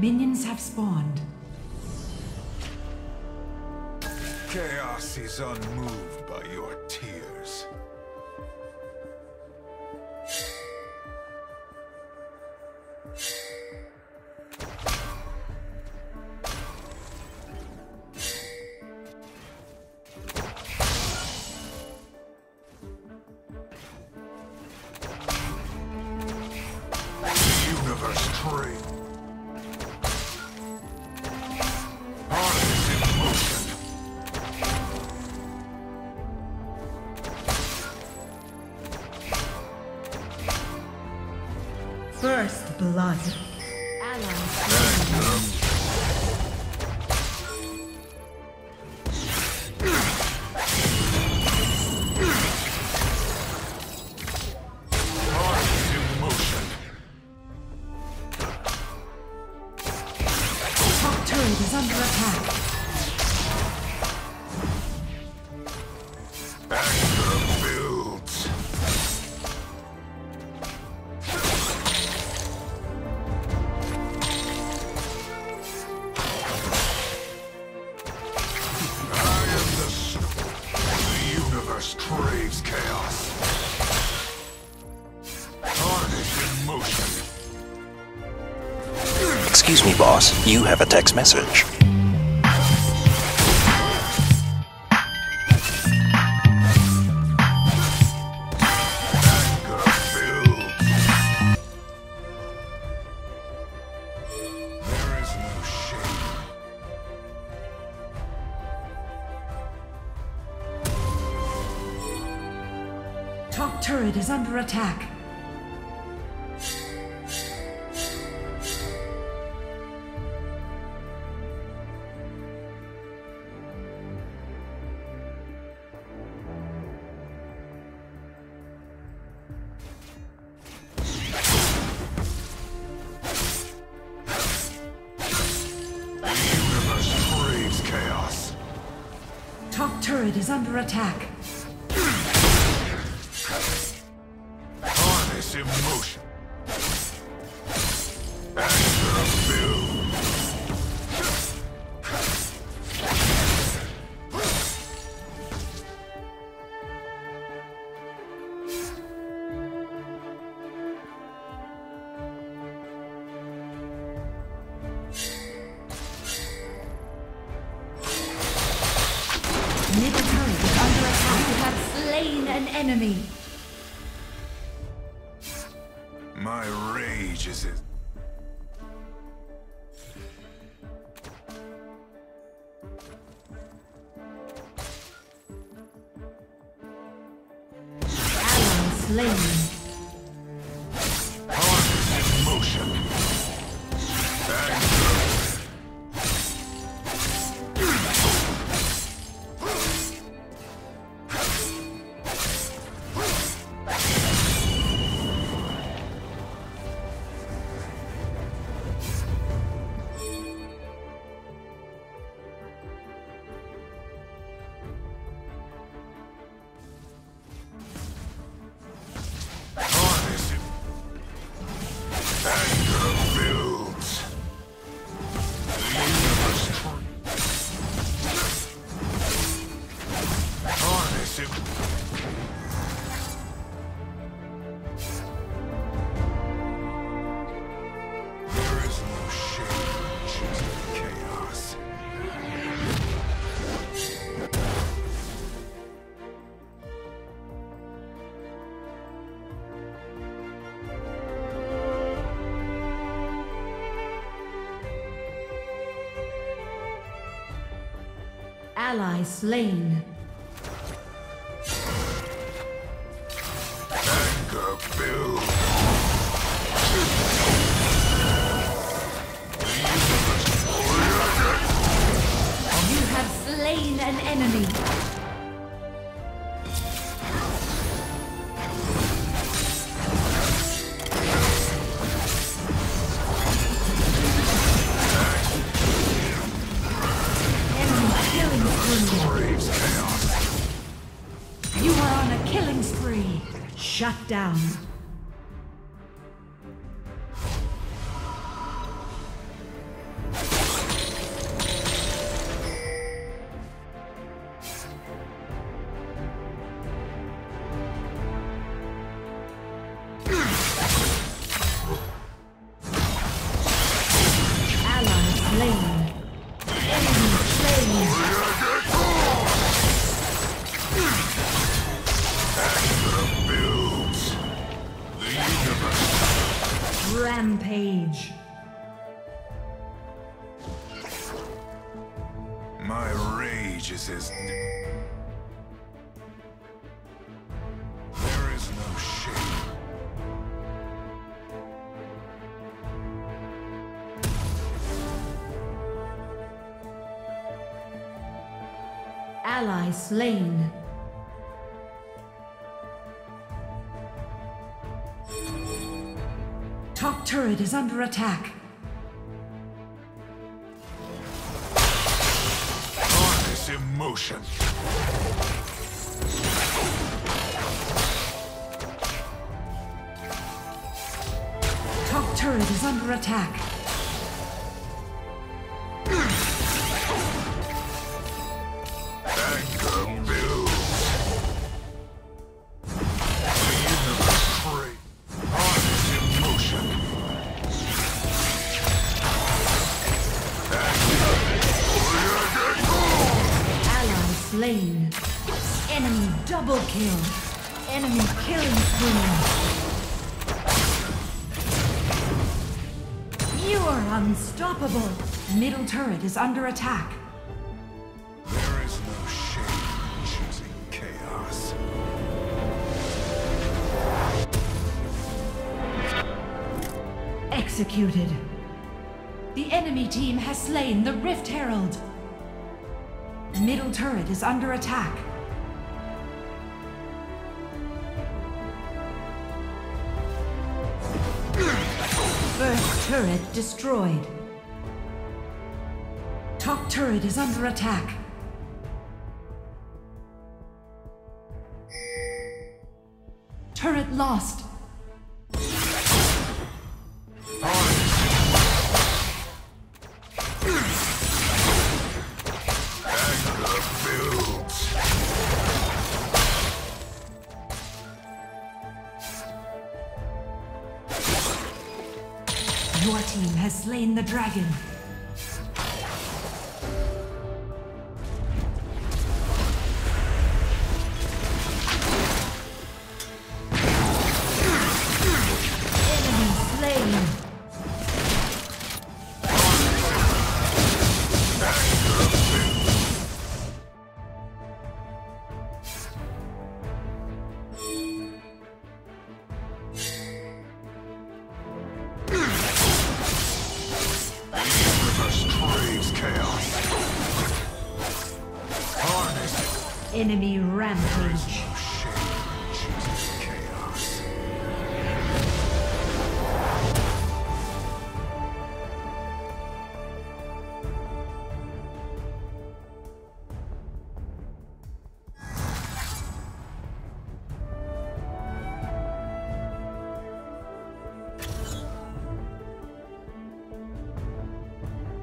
Minions have spawned. Chaos is unmoved by your One. Boss, you have a text message. Talk turret is under attack. emotion. Slain. Ally slain. Down. Rampage. My rage is as. There is no shame. Ally slain. Turret is under attack. Harness emotion. Top turret is under attack. Kill. Enemy killing spree. You are unstoppable. Middle turret is under attack. There is no shame in choosing chaos. Executed. The enemy team has slain the Rift Herald. Middle turret is under attack. Turret destroyed. Top turret is under attack. Turret lost. Your team has slain the dragon. Enemy rampage.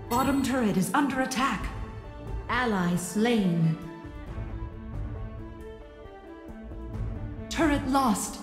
Bottom turret is under attack. Ally slain. Lost.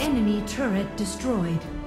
Enemy turret destroyed.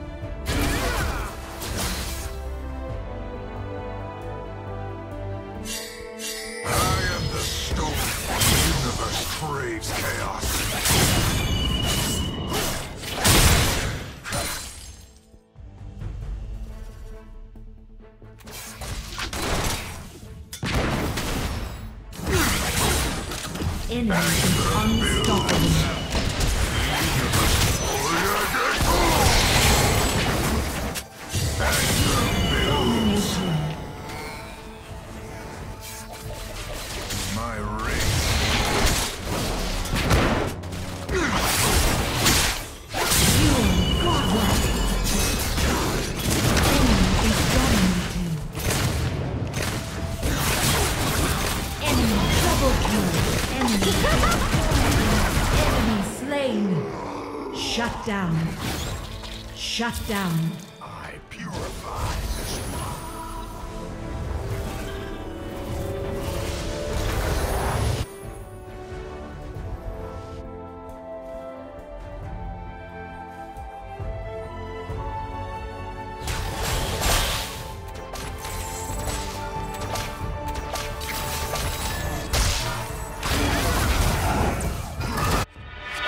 Shut down. I purify this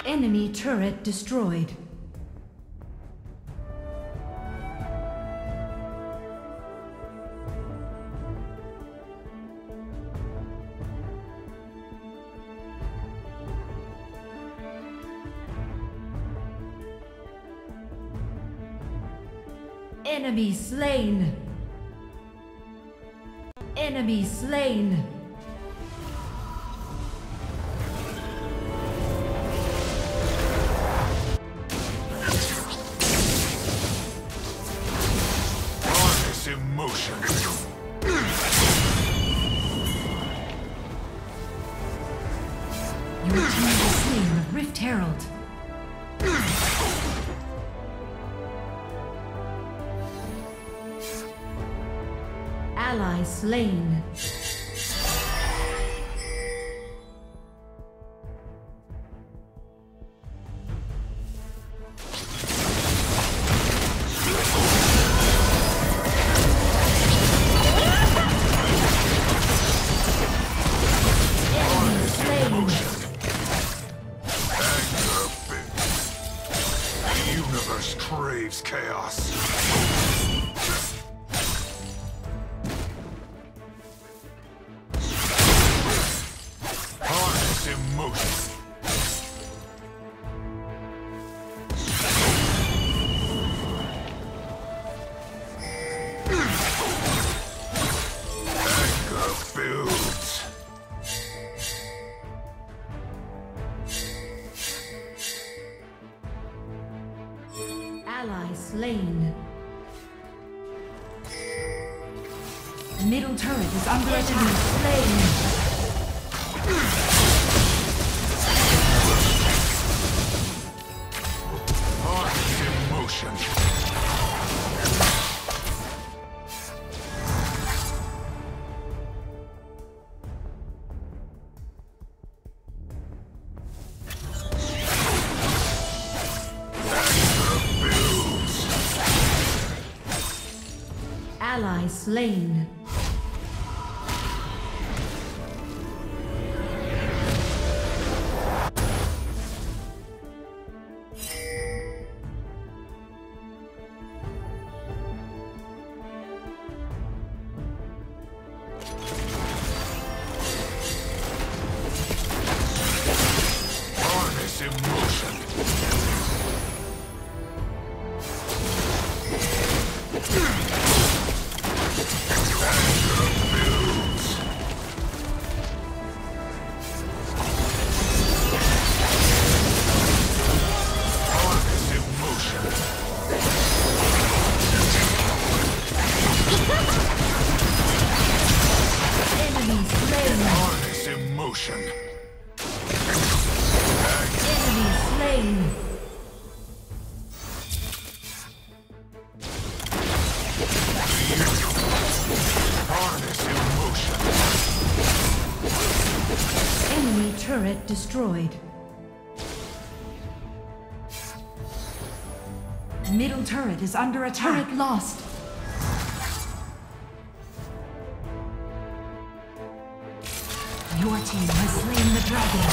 Enemy turret destroyed. Enemy slain. Enemy slain. Ally slain. Universe craves chaos. Slain. Enemy turret destroyed. Middle turret is under attack. Turret lost. Your team has slain the dragon.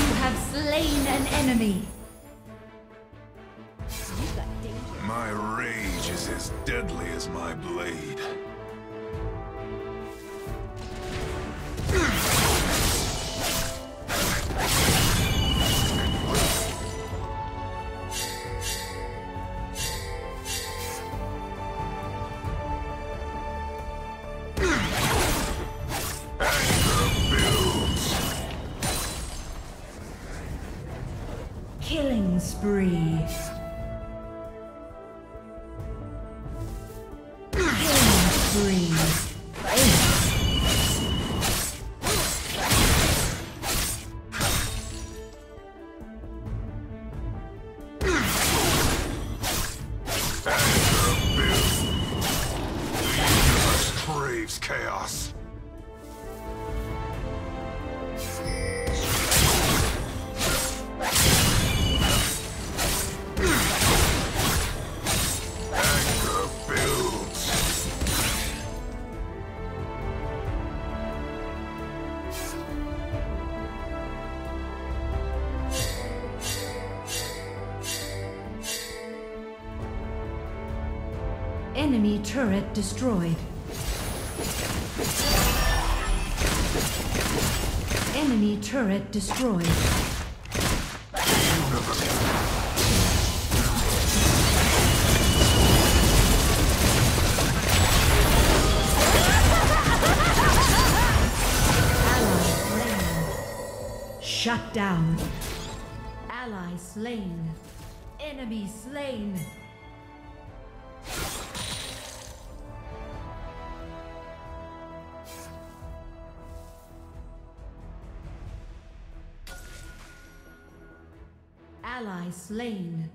You have slain an enemy. Spree. turret destroyed. Enemy turret destroyed. Shut down. Ally slain. Enemy slain. slain.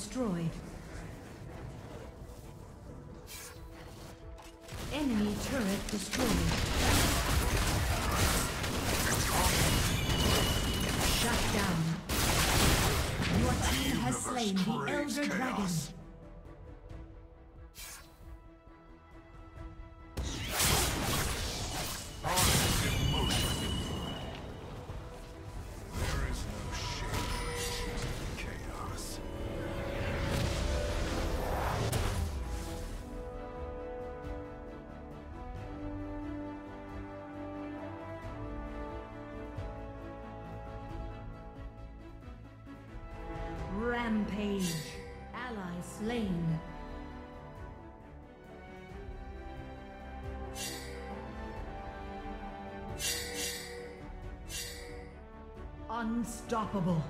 Destroyed. Enemy turret destroyed. Shut down. Your team has slain the Elder Dragon. Unstoppable.